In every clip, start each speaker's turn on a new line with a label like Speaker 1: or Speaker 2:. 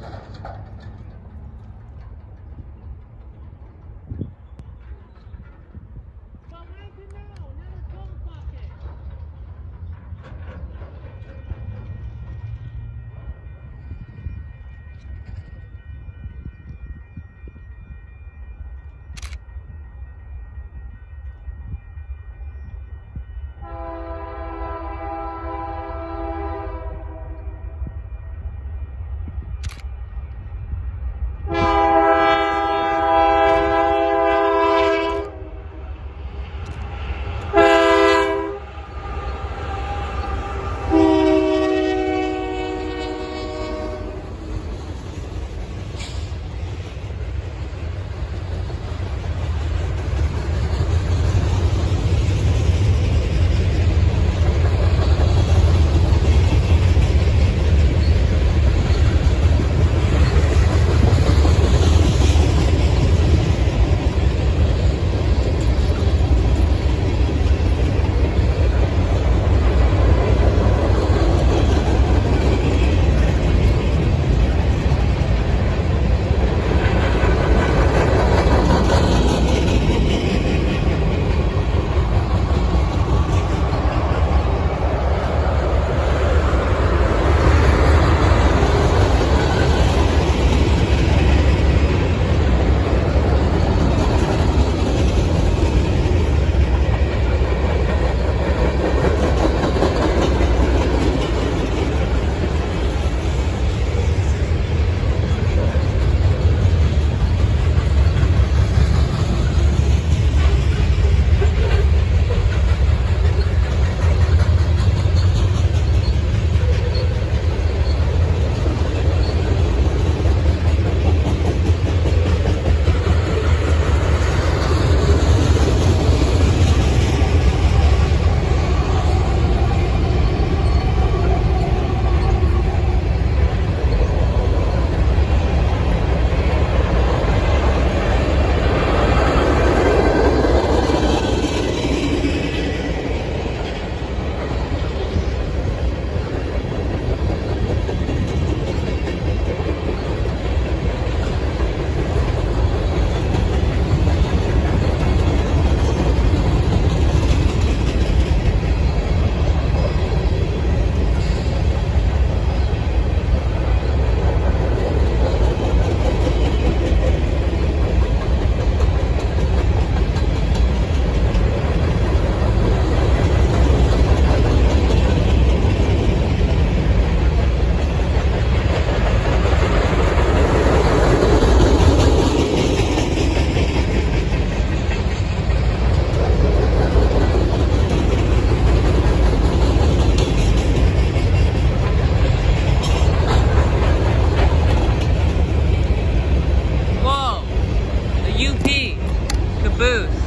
Speaker 1: 何? booth.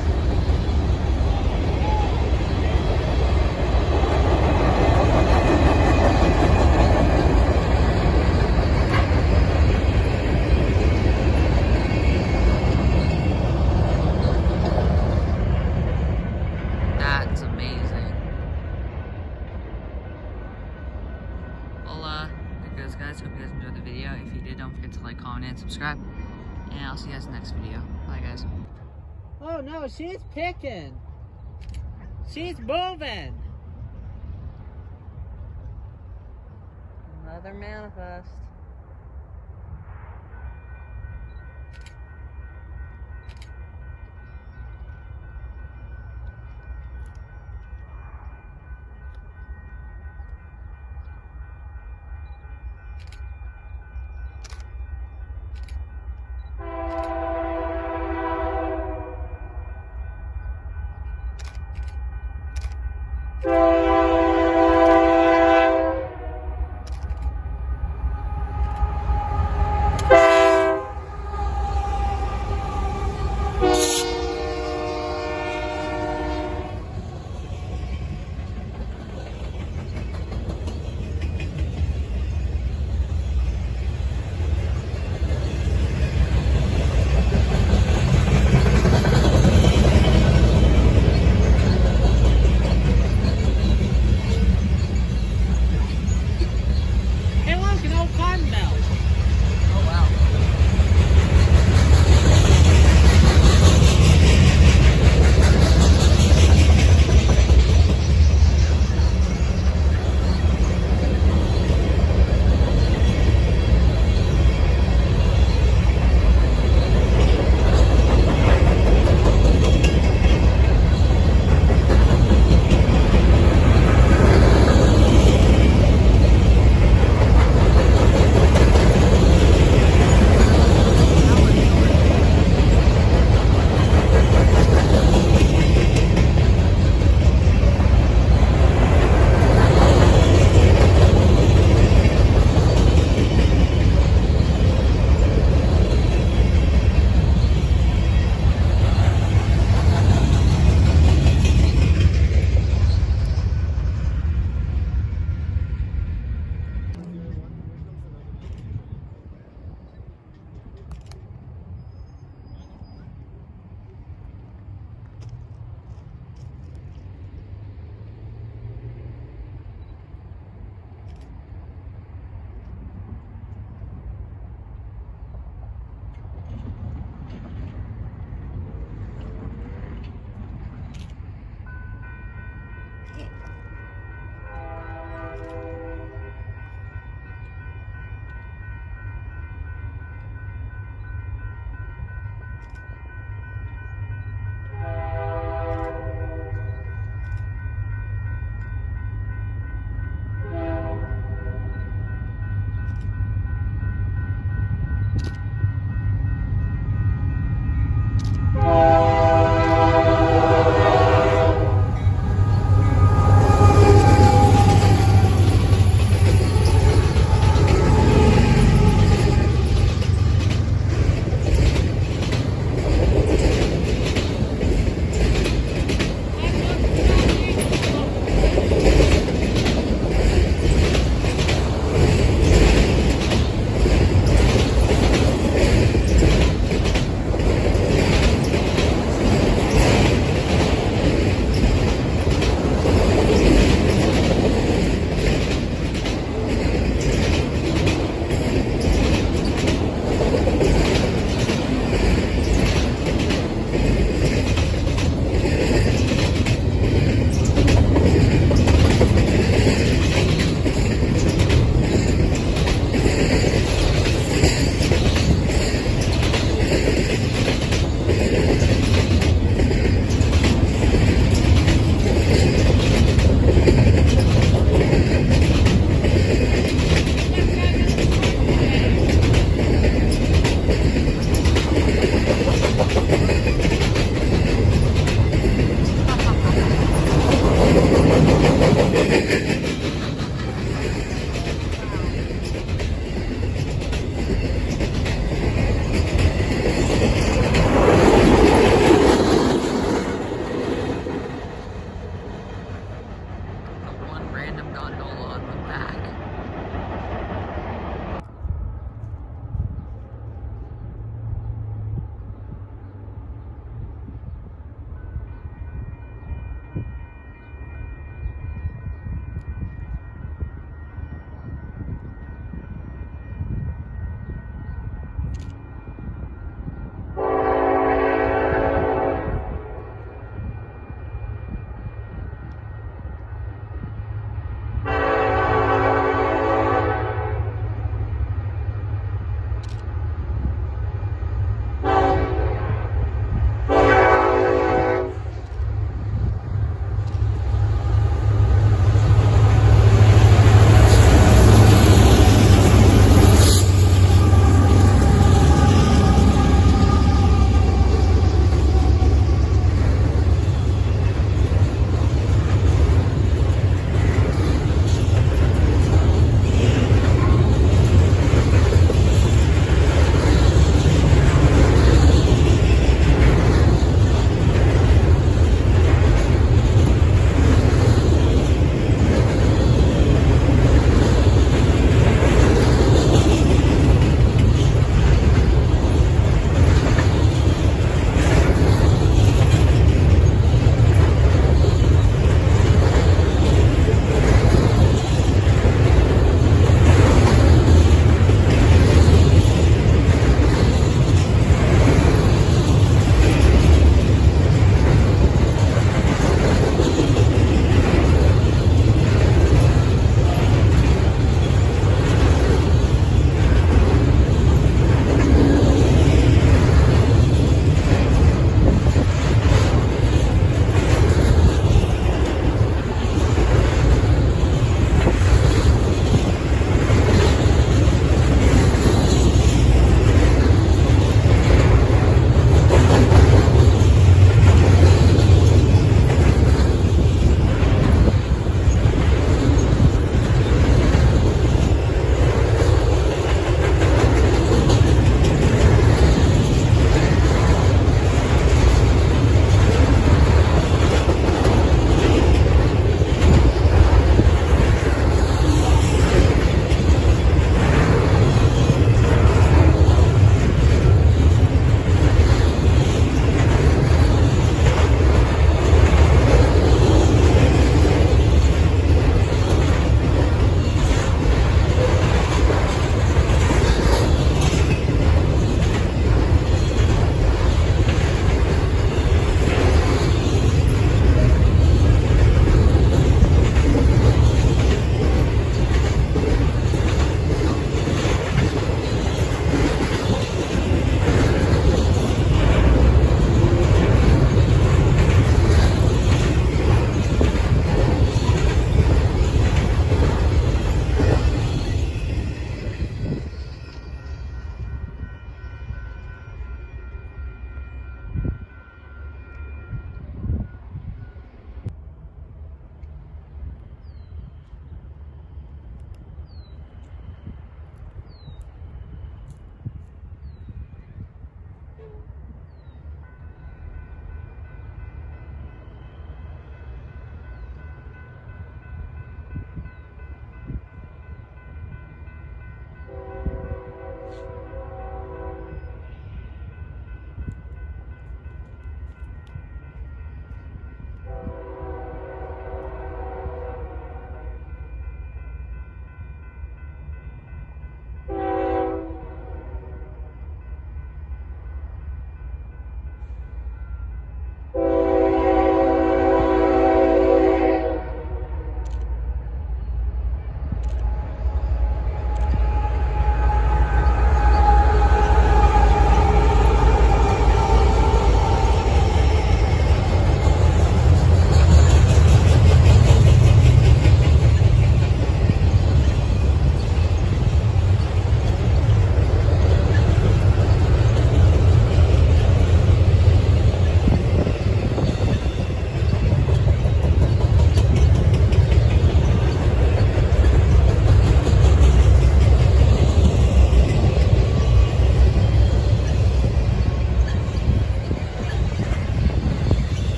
Speaker 1: She's moving.
Speaker 2: Another manifest.